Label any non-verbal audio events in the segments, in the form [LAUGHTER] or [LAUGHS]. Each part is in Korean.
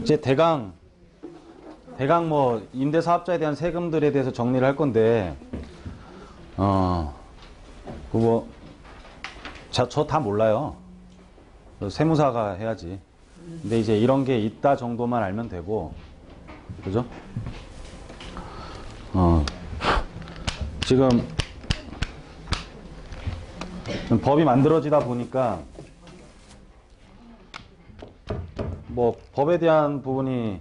이제 대강 대강 뭐 임대 사업자에 대한 세금들에 대해서 정리를 할 건데 어 그거 저 다 몰라요. 세무사가 해야지. 근데 이제 이런 게 있다 정도만 알면 되고 그죠? 어 지금 법이 만들어지다 보니까 뭐 법에 대한 부분이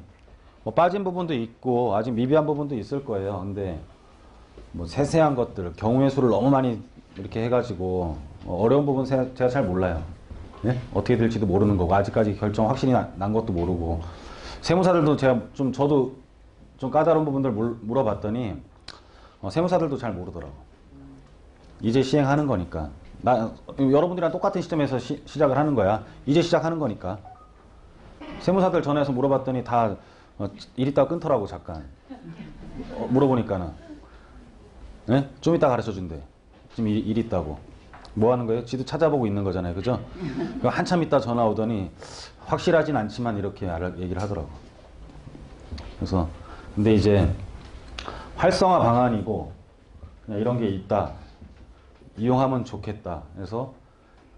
뭐 빠진 부분도 있고 아직 미비한 부분도 있을 거예요. 근데 뭐 세세한 것들 경우의 수를 너무 많이 이렇게 해가지고 어려운 부분 세- 제가 잘 몰라요. 예? 어떻게 될지도 모르는 거고 아직까지 결정 확실히 나- 난 것도 모르고 세무사들도 제가 좀 저도 좀 까다로운 부분들 물- 물어봤더니 어, 세무사들도 잘 모르더라고. 이제 시행하는 거니까 나 여러분들이랑 똑같은 시점에서 시, 시작을 하는 거야. 이제 시작하는 거니까. 세무사들 전화해서 물어봤더니 다 어, 일 있다가 끊더라고 잠깐. 어, 물어보니까는. 네? 좀 이따 가르쳐 준대. 지금 일, 일 있다고. 뭐 하는 거예요? 지도 찾아보고 있는 거잖아요. 그죠? 그 한참 있다 전화 오더니 확실하진 않지만 이렇게 알- 얘기를 하더라고. 그래서 근데 이제 활성화 방안이고 이런 게 있다. 이용하면 좋겠다. 그래서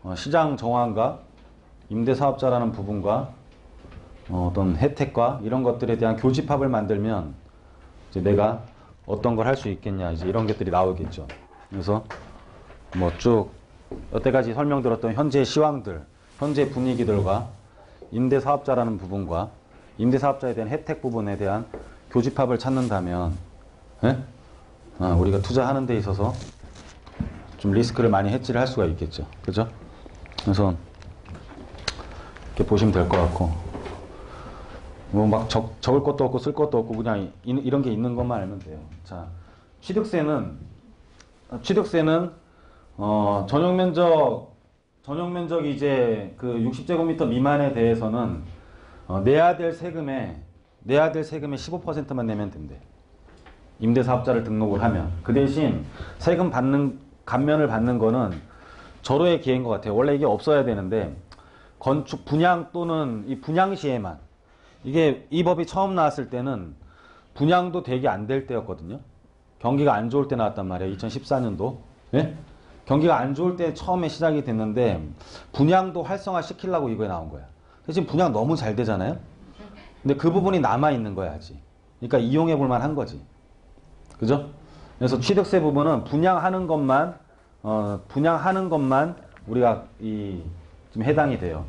어, 시장 정황과 임대사업자라는 부분과 어, 어떤 혜택과 이런 것들에 대한 교집합을 만들면 이제 내가 어떤 걸 할 수 있겠냐 이제 이런 것들이 나오겠죠. 그래서 뭐 쭉 여태까지 설명드렸던 현재 시황들, 현재 분위기들과 임대 사업자라는 부분과 임대 사업자에 대한 혜택 부분에 대한 교집합을 찾는다면 예? 아, 우리가 투자하는 데 있어서 좀 리스크를 많이 해지를 할 수가 있겠죠. 그죠? 그래서 이렇게 보시면 될 것 같고 뭐 막 적을 것도 없고 쓸 것도 없고 그냥 이, 이런 게 있는 것만 알면 돼요. 자, 취득세는 어, 취득세는 어, 전용 면적 전용 면적 이제 그 60제곱미터 미만에 대해서는 어, 내야 될 세금에 내야 될 세금의 15%만 내면 된대. 임대사업자를 등록을 하면 그 대신 세금 받는 감면을 받는 거는 절호의 기회인 것 같아요. 원래 이게 없어야 되는데 건축 분양 또는 이 분양 시에만 이게 이 법이 처음 나왔을 때는 분양도 되게 안 될 때였거든요. 경기가 안 좋을 때 나왔단 말이에요. 2014년도. 예? 경기가 안 좋을 때 처음에 시작이 됐는데 분양도 활성화 시키려고 이거에 나온 거야. 지금 분양 너무 잘 되잖아요. 근데 그 부분이 남아 있는 거야 아직. 그러니까 이용해 볼 만한 거지. 그죠? 그래서 취득세 부분은 분양하는 것만 어, 분양하는 것만 우리가 이 좀 해당이 돼요.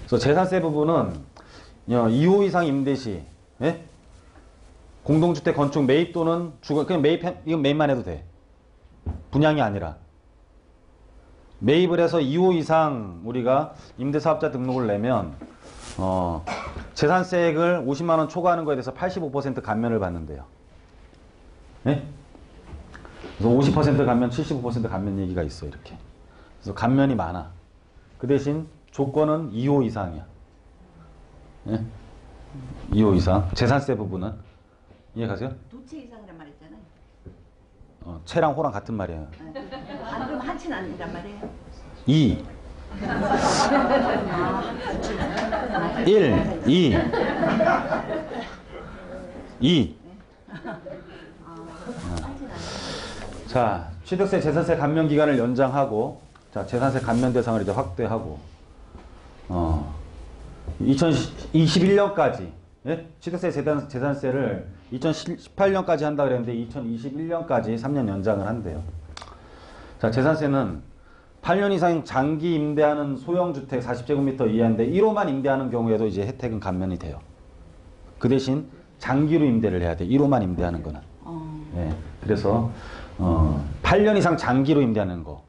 그래서 재산세 부분은 어, 2호 이상 임대 시 예? 공동주택 건축 매입 또는 주거 그냥 매입 이건 매입만 해도 돼. 분양이 아니라 매입을 해서 2호 이상 우리가 임대사업자 등록을 내면 어, 재산세액을 50만 원 초과하는 거에 대해서 85% 감면을 받는데요. 네? 그래서 50% 감면, 75% 감면 얘기가 있어 이렇게. 그래서 감면이 많아. 그 대신 조건은 2호 이상이야. 예? 2호 이상. 재산세 부분은 이해 가세요? 두채 이상이란 말이잖아요. 어, 채랑 호랑 같은 말이에요. 안 그러면 한 채는 아니란 말이에요. 2 1 2 2 자, 취득세, 재산세 감면 기간을 연장하고, 자, 재산세 감면 대상을 이제 확대하고, 어, 2021년까지, 예? 취득세, 재산, 재산세를 2018년까지 한다 그랬는데, 2021년까지 3년 연장을 한대요. 자, 재산세는 8년 이상 장기 임대하는 소형주택 40제곱미터 이하인데, 1호만 임대하는 경우에도 이제 혜택은 감면이 돼요. 그 대신 장기로 임대를 해야 돼. 1호만 임대하는 거는. 어, 예. 그래서 어, 8년 이상 장기로 임대하는 거.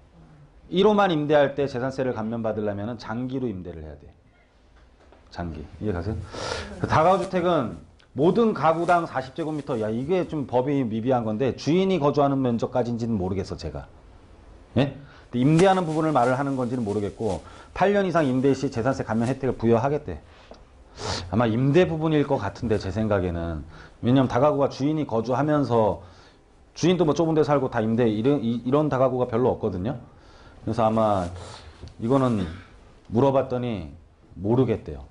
1호만 임대할 때 재산세를 감면받으려면 장기로 임대를 해야 돼. 장기. 이해가세요? 다가구주택은 모든 가구당 40제곱미터. 야, 이게 좀 법이 미비한 건데 주인이 거주하는 면적까지인지는 모르겠어, 제가. 예? 임대하는 부분을 말을 하는 건지는 모르겠고 8년 이상 임대 시 재산세 감면 혜택을 부여하겠대. 아마 임대 부분일 것 같은데 제 생각에는 왜냐면 다가구가 주인이 거주하면서 주인도 뭐 좁은 데 살고 다 임대 이런 이- 이런 다가구가 별로 없거든요. 그래서 아마 이거는 물어봤더니 모르겠대요.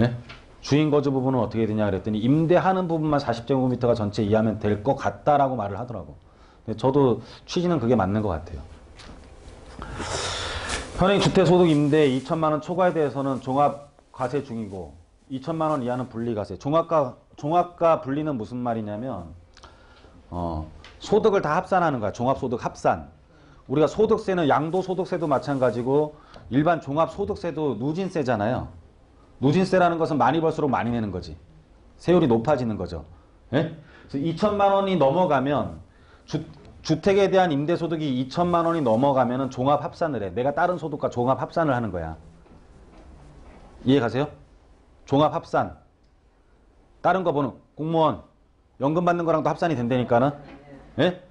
예? 주인 거주 부분은 어떻게 되냐 그랬더니 임대하는 부분만 40제곱미터가 전체 이하면 될 것 같다라고 말을 하더라고. 근데 저도 취지는 그게 맞는 것 같아요. 현행 주택소득 임대 2천만 원 초과에 대해서는 종합 과세 중이고 2천만 원 이하는 분리과세. 종합과 종합과 분리는 무슨 말이냐면 어, 소득을 다 합산하는 거야. 종합소득 합산. 우리가 소득세는 양도소득세도 마찬가지고 일반 종합소득세도 누진세잖아요. 누진세라는 것은 많이 벌수록 많이 내는 거지. 세율이 높아지는 거죠. 예? 그래서 2천만 원이 넘어가면 주, 주택에 대한 임대소득이 2천만 원이 넘어가면은 종합 합산을 해. 내가 다른 소득과 종합 합산을 하는 거야. 이해 가세요? 종합 합산. 다른 거 보는 공무원 연금 받는 거랑도 합산이 된다니까는. 예?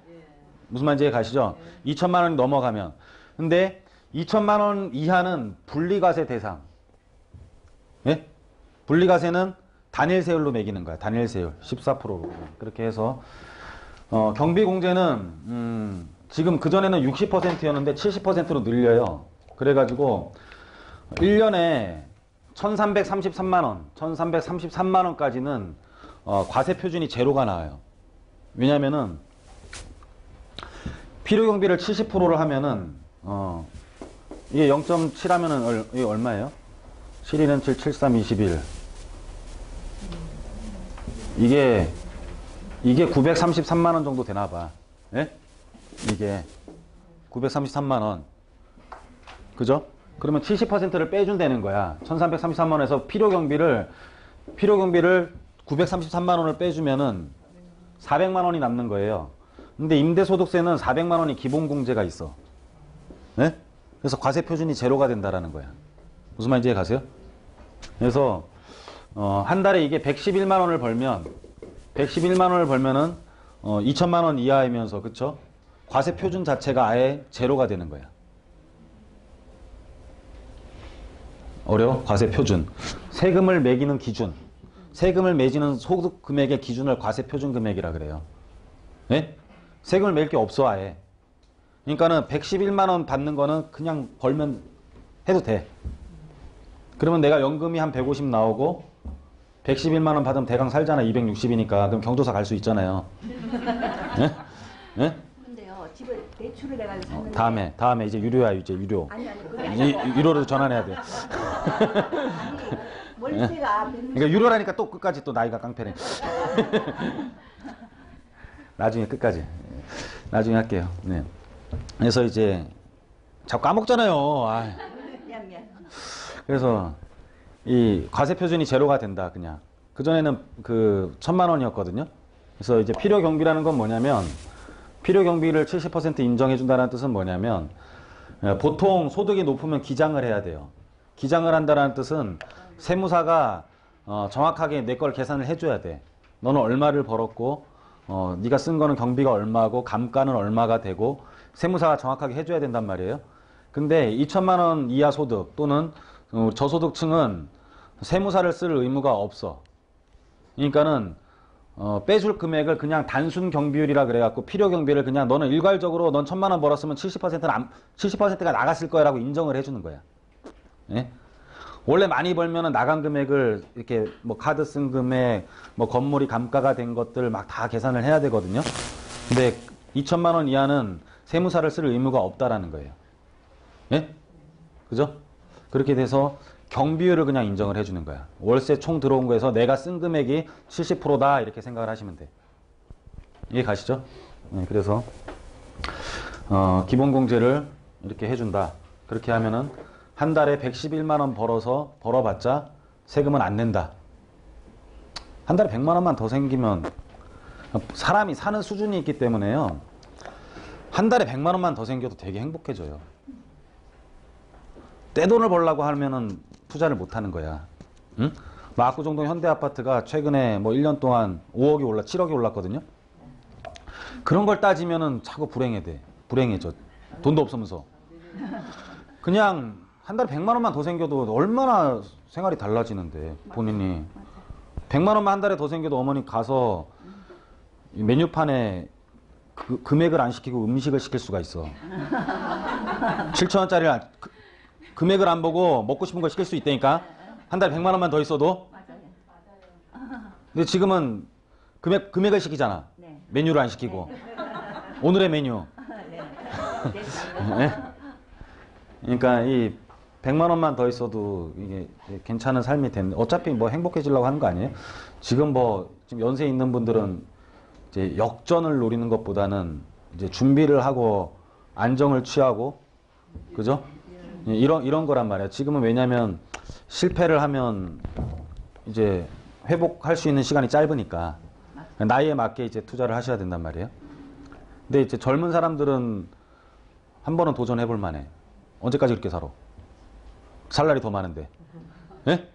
무슨 말인지 이해 가시죠? 2천만 원이 넘어가면. 근데 2천만 원 이하는 분리과세 대상. 예? 분리과세는 단일 세율로 매기는 거야. 단일 세율 14%로. 그렇게 해서 어, 경비공제는 음, 지금 그 전에는 60%였는데 70%로 늘려요. 그래가지고 1년에 1333만 원, 1333만 원까지는 어, 과세 표준이 제로가 나와요. 왜냐면은 필요 경비를 70%를 하면은 어, 이게 0.7 하면은 얼, 이게 얼마예요? 7일은 7, 7, 3, 21. 이게 이게 933만 원 정도 되나 봐. 예? 이게 933만 원. 그죠? 그러면 70%를 빼준다는 거야. 1333만 원에서 필요 경비를 필요 경비를 933만 원을 빼주면은 400만 원이 남는 거예요. 근데 임대소득세는 400만 원이 기본 공제가 있어. 네? 그래서 과세 표준이 제로가 된다라는 거야. 무슨 말인지 가세요? 그래서 어, 한 달에 이게 111만 원을 벌면 111만 원을 벌면은 어, 2천만 원 이하이면서 그쵸? 과세 표준 자체가 아예 제로가 되는 거야. 어려워? 과세 표준. 세금을 매기는 기준. 세금을 매지는 소득 금액의 기준을 과세 표준 금액이라 그래요. 네? 세금을 매길 게 없어 아예. 그러니까는 111만 원 받는 거는 그냥 벌면 해도 돼. 그러면 내가 연금이 한 150 나오고 111만 원 받으면 대강 살잖아. 260이니까. 그럼 경조사 갈 수 있잖아요. 예? 예? 근데요 집을 대출을 해가지고 어, 샀는데 다음에 다음에 이제 유료야 이제 유료. 아니 아니 그게 아니라 이, 유료로 전환해야 돼. 아니 월세가 그러니까 유료라니까 또 끝까지 또 나이가 깡패네. 나중에 끝까지. 나중에 할게요. 네. 그래서 이제 자꾸 까먹잖아요. 아. 미안 미안 그래서 이 과세 표준이 제로가 된다 그냥 그 전에는 그 천만 원이었거든요. 그래서 이제 필요 경비라는 건 뭐냐면 필요 경비를 70% 인정해 준다는 뜻은 뭐냐면 예, 보통 소득이 높으면 기장을 해야 돼요. 기장을 한다는 뜻은 세무사가 어, 정확하게 내 걸 계산을 해줘야 돼. 너는 얼마를 벌었고 어, 네가 쓴 거는 경비가 얼마고 감가는 얼마가 되고 세무사가 정확하게 해줘야 된단 말이에요. 근데 2천만 원 이하 소득 또는 어, 저소득층은 세무사를 쓸 의무가 없어. 그러니까는 어, 빼줄 금액을 그냥 단순 경비율이라 그래갖고 필요 경비를 그냥 너는 일괄적으로 넌 천만 원 벌었으면 70%는 안, 70%가 나갔을 거야라고 인정을 해주는 거야. 예? 원래 많이 벌면은 나간 금액을 이렇게 뭐 카드 쓴 금액, 뭐 건물이 감가가 된 것들 막 다 계산을 해야 되거든요. 근데 2천만 원 이하는 세무사를 쓸 의무가 없다라는 거예요. 예? 그죠? 그렇게 돼서 경비율을 그냥 인정을 해주는 거야. 월세 총 들어온 거에서 내가 쓴 금액이 70%다 이렇게 생각을 하시면 돼. 이해 가시죠? 네, 그래서 어, 기본 공제를 이렇게 해준다. 그렇게 하면은 한 달에 111만 원 벌어서 벌어봤자 세금은 안 낸다. 한 달에 100만 원만 더 생기면 사람이 사는 수준이 있기 때문에요. 한 달에 100만 원만 더 생겨도 되게 행복해져요. 떼돈을 벌려고 하면은 투자를 못 하는 거야. 응? 뭐 압구정동 현대 아파트가 최근에 뭐 1년 동안 5억이 올라 7억이 올랐거든요. 그런 걸 따지면은 자꾸 불행해 돼. 불행해져. 돈도 없으면서. 그냥 한 달에 100만 원만 더 생겨도 얼마나 생활이 달라지는데 본인이 100만 원만 한 달에 더 생겨도 어머니 가서 이 메뉴판에 그, 금액을 안 시키고 음식을 시킬 수가 있어. [LAUGHS] 7천 원짜리를 안- 그, 금액을 안 보고 먹고 싶은 걸 시킬 수 있다니까. 한 달에 100만 원만 더 있어도 맞아요. 근데 지금은 금액 금액을 시키잖아. 네. 메뉴를 안 시키고 오늘의 메뉴. 네. 네? [LAUGHS] 그러니까 이 100만 원만 더 있어도 이게 괜찮은 삶이 되는 어차피 뭐 행복해지려고 하는 거 아니에요? 지금 뭐 지금 연세 있는 분들은 이제 역전을 노리는 것보다는 이제 준비를 하고 안정을 취하고 그죠? 예, 이런 이런 거란 말이야. 지금은 왜냐면 실패를 하면 이제 회복할 수 있는 시간이 짧으니까 나이에 맞게 이제 투자를 하셔야 된단 말이에요. 근데 이제 젊은 사람들은 한 번은 도전해 볼 만해. 언제까지 그렇게 살아? 살 날이 더 많은데. 예?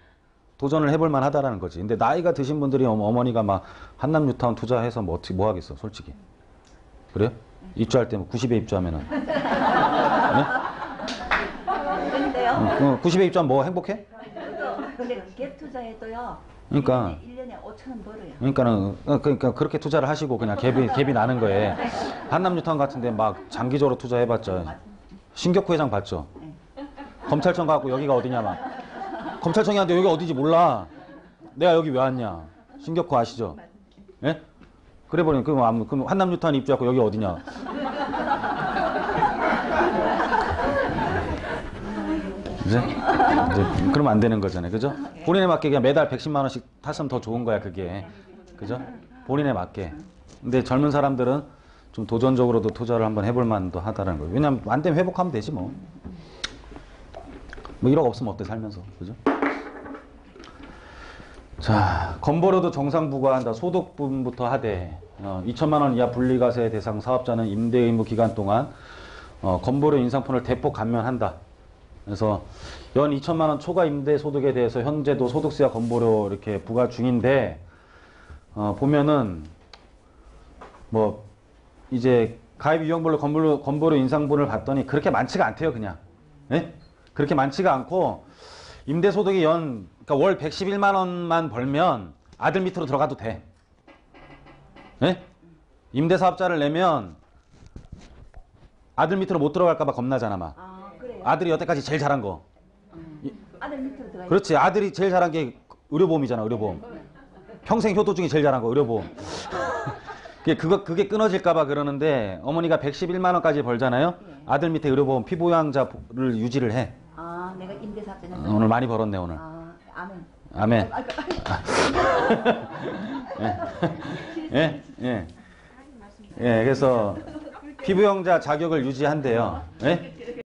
도전을 해볼 만하다라는 거지. 근데 나이가 드신 분들이 어머- 어머니가 막 한남 뉴타운 투자해서 뭐 어떻게 뭐 하겠어, 솔직히. 그래요? 입주할 때 뭐 90에 입주하면은. 근데요. 어, 90에 입주하면 뭐 행복해? 근데 갭 투자해도요. 그러니까. 1년에 5천 원 벌어요. 그러니까는 어, 그러니까 그렇게 투자를 하시고 그냥 갭이 [LAUGHS] 갭이 나는 거에 한남 뉴타운 같은데 막 장기적으로 투자해봤자 신격호 회장 봤죠? 검찰청 가고 여기가 어디냐 막 검찰청이 한테 여기 어디지 몰라 내가 여기 왜 왔냐 신격호 아시죠? 예? 그래 버리면 그럼 아무 그럼 한남 뉴타운 입주하고 여기 어디냐 이제 이제 그러면 안 되는 거잖아요, 그죠? 본인에 맞게 그냥 매달 110만 원씩 탔으면 더 좋은 거야, 그게, 그죠? 본인에 맞게. 근데 젊은 사람들은 좀 도전적으로도 투자를 한번 해볼 만도 하다는 거예요. 왜냐면 안 되면 회복하면 되지 뭐. 뭐 1억 없으면 어때 살면서, 그죠? 자, 건보료도 정상 부과한다. 소득분부터 하되 어, 2천만 원 이하 분리과세 대상 사업자는 임대 의무 기간 동안 어, 건보료 인상분을 대폭 감면한다. 그래서 연 2천만 원 초과 임대 소득에 대해서 현재도 소득세와 건보료 이렇게 부과 중인데 어, 보면은 뭐 이제 가입 유형별로 건보료, 건보료 인상분을 봤더니 그렇게 많지가 않대요 그냥 예? 그렇게 많지가 않고 임대 소득이 연 그러니까 월 111만 원만 벌면 아들 밑으로 들어가도 돼 예? 임대 사업자를 내면 아들 밑으로 못 들어갈까봐 겁나잖아 막 아. 아들이 여태까지 제일 잘한 거. 아들 밑으로 들어가. 그렇지. 아들이 제일 잘한 게 의료보험이잖아. 의료보험. 평생 효도 중에 제일 잘한 거 의료보험. [LAUGHS] 그게 그거 그게 끊어질까봐 그러는데 어머니가 111만 원까지 벌잖아요. 아들 밑에 의료보험 피부양자를 유지를 해. 아 내가 임대사업자는 오늘 많이 벌었네 오늘. 아 아멘. 아멘. 아, 아, [LAUGHS] 예, 예. 예, 그래서 피부영자 자격을 유지한대요. 예?